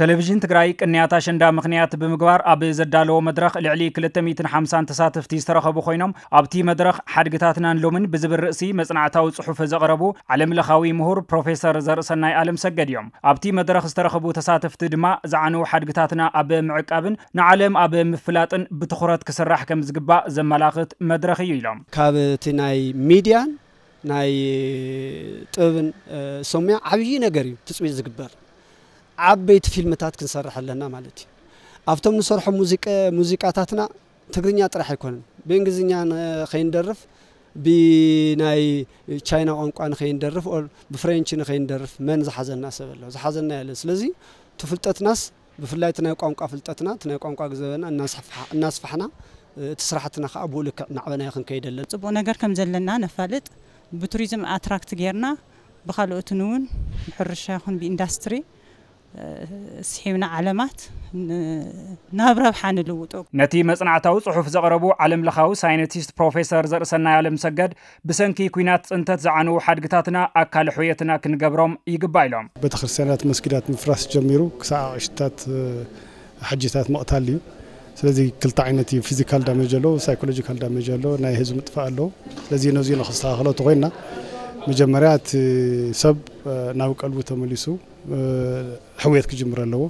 ቴሌቪዥን ትግራይ ቅንያት ኣሸንዳ ምክንያት ብምግባር ኣብ ዘዳለዎ መድረኽ ልዕሊ 250 ተሳትፍቲ ዝተረኸቡ ኮይኖም ኣብቲ መድረኽ ሓድግታትናን ሎምን ብዝብል ርእሲ መፅናዕታዊ ፅሑፍ ዘቕረቡ ዓለምለኻዊ ምሁር ፕሮፌሰር ዘርእሰናይ ኣለም ሰገድ እዮም ኣብቲ መድረኽ ዝተረኸቡ ተሳትፍቲ ድማ ዝዓነዉ ሓድግታትና ኣብ ምዕቃብን ንዓለም ኣብ ምፍላጥን ብትኩረት ክስራሕ ከም ዝግባእ ዘመላኽት መድረኽ እዩ ኢሎም ካብቲ ናይ ሚድያን ናይ ጥበብን ሰሙያ ዓብዪ ነገር እዩ ትፅቢት ዝግበር ዓበይቲ ፊልምታት ክንሰርሕ ኣለና ማለት እዩ ኣብቶም ንሰርሖ ሙዚቃታትና ትግርኛ ጥራሕ ኣይኮነን ብእንግሊዝኛ ንኸይንደርፍ ብናይ ቻይና ቋንቋ ንኸይንደርፍ ብፍሬንች ንኸይንደርፍ መን ዝሓዘና ሰብ ኣሎ ዝሓዘና የለን ስለዚ እቲ ፍልጠትናስ ብፍላይ እቲ ናይ ቋንቋ ፍልጠትና እቲ ናይ ቋንቋ ግዘበና እናስፋሕና እቲ ስራሕትና ከዓ ብኡ ልክዕ ናዕበና ክንከይድ ኣለና ፅቡቅ ነገር ከም ዘለና ነፋልጥ ብቱሪዝም ኣትራክት ጌርና ብካልኦትን እውን ብሕርሻ ይኹን ብኢንዳስትሪ سحبنا علامات نابره بحان اللوطو نتي مصنعتاو صحف زقربو علم لخاو ساينتيست بروفيسور زرسنا علم سجد بسنكي كوينات انت زعانو حدقتاتنا اكل حويتنا كنغبروم يغبايلوم بتخر سنات مسكيدات مفراس جميرو كسا اشتات حجتات مؤتاليو سلازي كل تعينتي فيزيكال دامجلو سايكولوجيكال دامجلو ناي هزم طفالو سلازي نوزي نخصها غلطو غيننا መጀመርያ እቲ ሰብ ናብ ቀልቡ ተመሊሱ ሕውየት ክጅምር ኣለዎ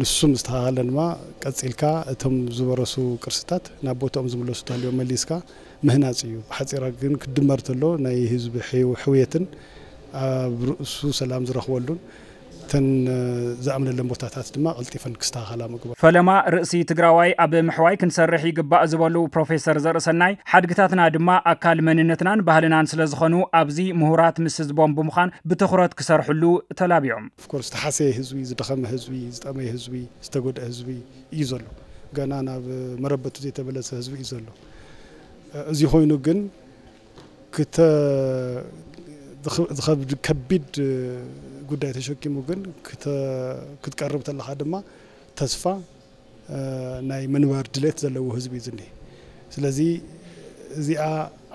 ንሱ ምስ ድማ ቀፂልካ እቶም ዝበረሱ ቅርስታት ናብ ቦታኦም ዝምለሱ ተሃልዮ መሊስካ ምህናፅ እዩ ብሓፂራ ግን ክድመር ተሎ ናይ ህዝቢ ሕውየትን ኣብ ርእሱ ሰላም ዝረክበሉን እተን ዝኣምነለን ቦታታት ድማ ቅልጢፈን ክስተኻኸላ ምግበር ፈለማ ርእሲ ትግራዋይ ኣብ ምሕዋይ ክንሰርሕ ይግባእ ዝበሉ ፕሮፌሰር ዘርእሰናይ ሓድግታትና ድማ ኣካል መንነትናን ባህልናን ስለ ዝኾኑ ኣብዚ ምሁራት ምስ ህዝቦም ብምዃን ብትኩረት ክሰርሕሉ ተላቢዖም ፍኮርስ ዝተሓሰየ ህዝቢ ዝደኸመ ህዝቢ ዝጠመየ ህዝቢ ዝተጎድአ ህዝቢ እዩ ዘሎ ገና ናብ መረበቱ ዘይተመለሰ ህዝቢ እዩ ዘሎ እዚ ኮይኑ ግን ዝኸብ ከቢድ ጉዳይ ተሸኪሙ ግን ክትቀርብ ተለኻ ድማ ተስፋ ናይ ምንባር ድሌት ዘለዎ ህዝቢ እዩ ዝኒሄ ስለዚ እዚኣ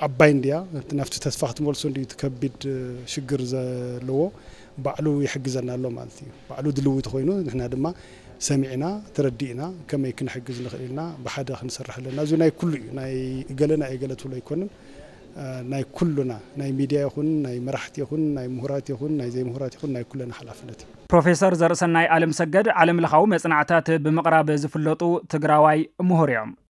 ዓባይ እንድያ ናብቲ ተስፋ ክትመልሶ እንዲ ከቢድ ሽግር ዘለዎ ባዕሉ ይሕግዘና ኣሎ ማለት እዩ ባዕሉ ድልውቲ ኮይኑ ንሕና ድማ ሰሚዕና ተረዲእና ከመይ ክንሕግዝ ንኽእል ኢልና ብሓደ ክንሰርሕ ኣለና እዚ ናይ ኩሉ እዩ ናይ ገለ ናይ ገለ ትብሎ ኣይኮንን آه، ناي كلنا ناي ميديا يخون ناي مرحت يخون ناي مهرات يخون ناي زي مهرات يخون ناي كلنا حلافنتي بروفيسور زرسن ناي عالم سجد عالم الخاوم يصنعتات بمقرب زفلطو تقراواي مهريوم